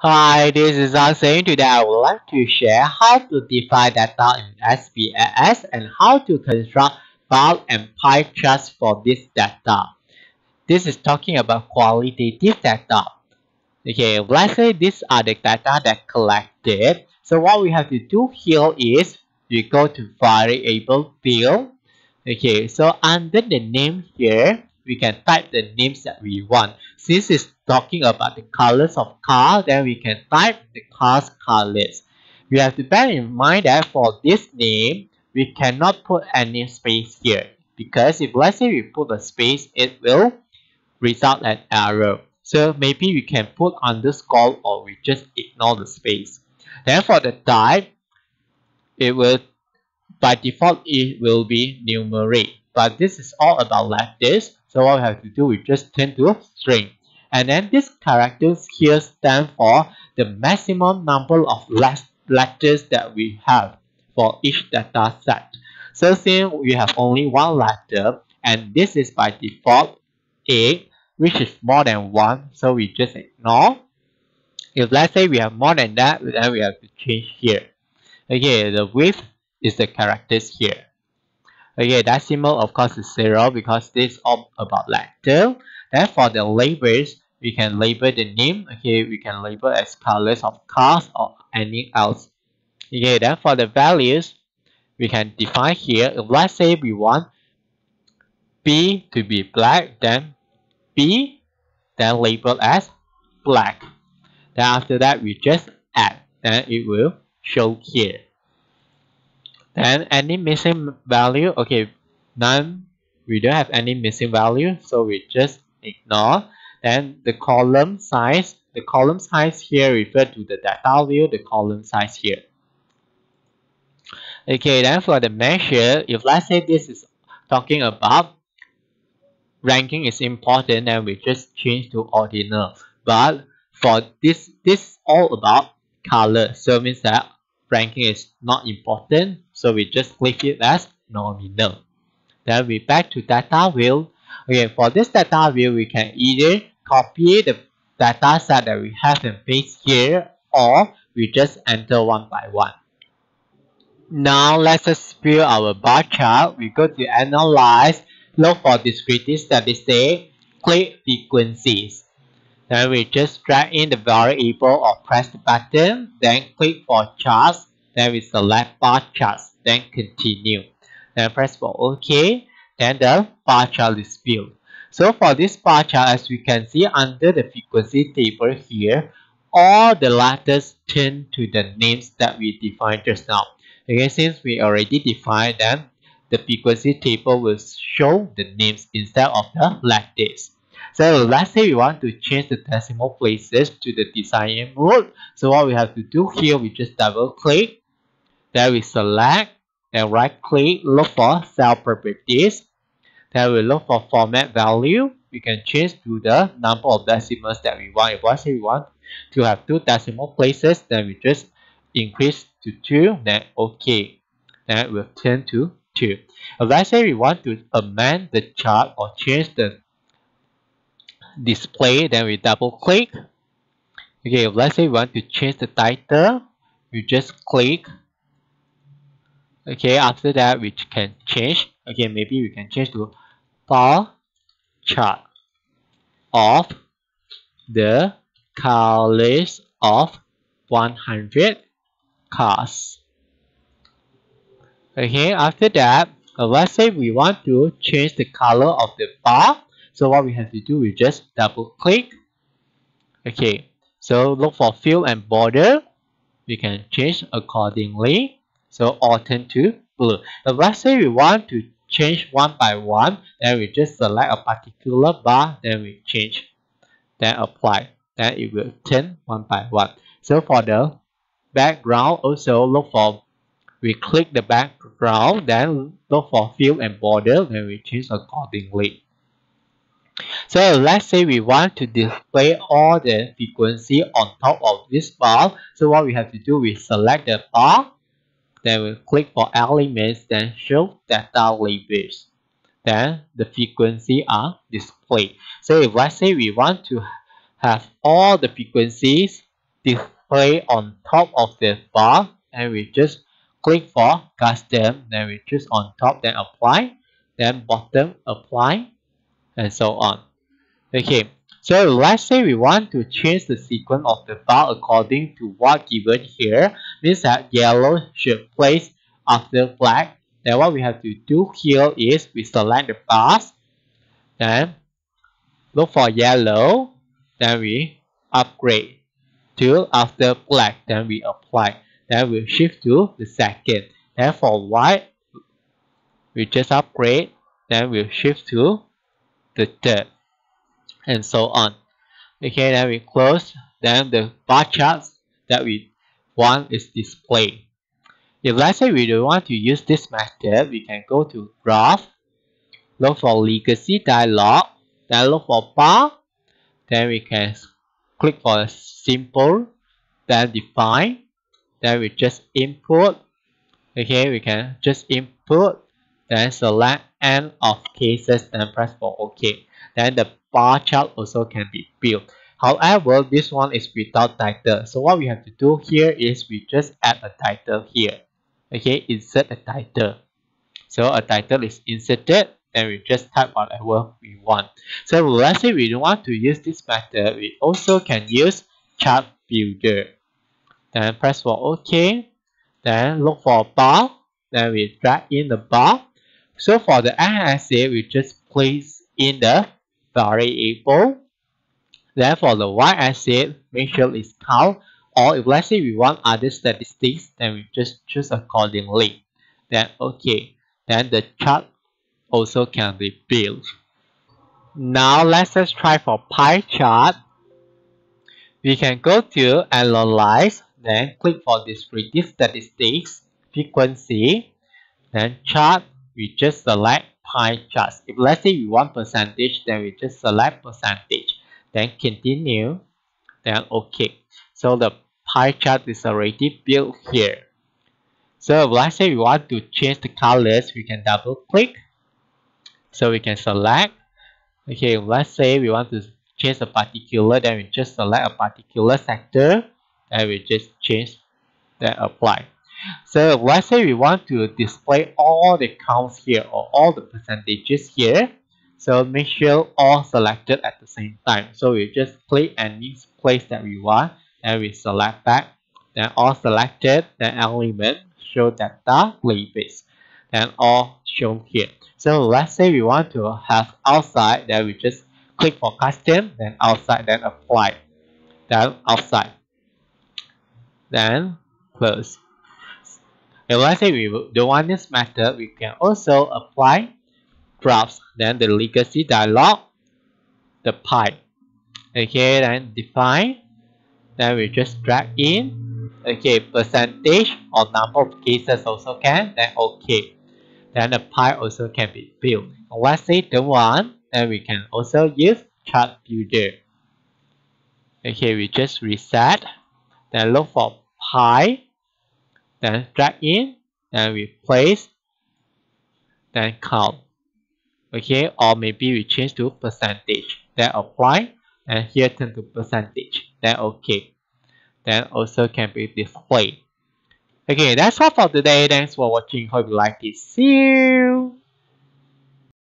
Hi, this is Anseng. Today I would like to share how to define data in SPSS and how to construct bar and pie charts for this data. This is talking about qualitative data. Okay, let's say these are the data that collected. So what we have to do here is we go to variable field. Okay, so under the name here, we can type the names that we want. Since it's talking about the colors of car, then we can type the car's colors. We have to bear in mind that for this name, we cannot put any space here because if let's say we put a space, it will result an error. So maybe we can put underscore or we just ignore the space. Then for the type, it will by default it will be numeric. But this is all about letters. So what we have to do, we just turn to a string. And then these characters here stand for the maximum number of letters that we have for each data set. So since we have only one letter, and this is by default 8, which is more than 1, so we just ignore. If let's say we have more than that, then we have to change here. Okay, the width is the characters here. Okay, decimal of course is 0 because this is all about letter. Then for the labels, we can label the name. Okay, we can label as colors of cars or anything else. Okay, then for the values, we can define here. If let's say we want B to be black, then B, then label as black. Then after that, we just add, then it will show here. Then any missing value, okay, none, we don't have any missing value, so we just ignore. Then the column size, the column size here refer to the data view, the column size here. Okay, then for the measure, if let's say this is talking about ranking is important, then we just change to ordinal. But for this, this all about color, so means that ranking is not important so we just click it as nominal. Then we back to data view okay for this data view we can either copy the data set that we have and paste here or we just enter one by one. Now let's just build our bar chart. We go to analyze look for descriptive statistics click frequencies then we just drag in the variable or press the button, then click for charts, then we select bar charts, then continue. Then press for OK, then the bar chart is built. So for this bar chart, as we can see under the frequency table here, all the letters turn to the names that we defined just now. Okay, since we already defined them, the frequency table will show the names instead of the letters. So let's say we want to change the decimal places to the desired mode. So what we have to do here, we just double click, then we select and right click, look for cell properties. Then we look for format value. We can change to the number of decimals that we want. If let's say we want to have two decimal places, then we just increase to 2, then OK. Then we'll turn to 2. If let's say we want to amend the chart or change the display then we double click. Okay let's say we want to change the title we just click. Okay after that we can change. Okay maybe we can change to bar chart of the colors of 100 cars. Okay after that uh, let's say we want to change the color of the bar so what we have to do, we just double click. Okay, so look for fill and border. We can change accordingly. So all turn to blue. But let's say we want to change one by one, then we just select a particular bar, then we change, then apply. Then it will turn one by one. So for the background, also look for we click the background, then look for fill and border, then we change accordingly. So let's say we want to display all the frequency on top of this bar. So what we have to do, we select the bar, then we click for elements, then show data labels. Then the frequency are displayed. So if let's say we want to have all the frequencies displayed on top of the bar and we just click for custom then we choose on top then apply then bottom apply and so on okay so let's say we want to change the sequence of the bar according to what given here. Means that uh, yellow should place after black. Then what we have to do here is we select the bars then look for yellow. Then we upgrade to after black. Then we apply. Then we'll shift to the second. Then for white we just upgrade. Then we'll shift to the third and so on. Okay then we close. Then the bar charts that we want is displayed if let's say we don't want to use this method we can go to graph look for legacy dialog then look for bar then we can click for simple then define then we just input. Okay we can just input then select end of cases then press for ok then the bar chart also can be built. However this one is without title. So what we have to do here is we just add a title here. Okay insert a title. So a title is inserted then we just type whatever we want. So let's say we don't want to use this method we also can use chart builder. Then press for ok. Then look for bar. Then we drag in the bar. So for the x-axis we just place in the variable then for the y-axis make sure it's count or if let's say we want other statistics then we just choose accordingly. Then okay. Then the chart also can be built. Now let's just try for pie chart. We can go to analyze then click for descriptive statistics frequency. Then chart we just select pie charts. If let's say we want percentage then we just select percentage then continue then okay. So the pie chart is already built here. So let's say we want to change the colors we can double click. So we can select. Okay let's say we want to change a particular then we just select a particular sector and we just change then apply so let's say we want to display all the counts here or all the percentages here. So make sure all selected at the same time. So we just click any place that we want. And we select back then all selected. Then element show data labels. Then all shown here. So let's say we want to have outside. Then we just click for custom. Then outside then apply. Then outside. Then close let's say we don't want this method we can also apply graphs then the legacy dialog the pie. Okay then define. Then we just drag in. Okay percentage or number of cases also can then okay. Then the pie also can be built let's say the one then we can also use chart builder. Okay we just reset. Then look for pie then drag in then we place then count. Okay or maybe we change to percentage. Then apply and here turn to percentage. Then okay. Then also can be displayed. Okay that's all for today. Thanks for watching. Hope you like it. See you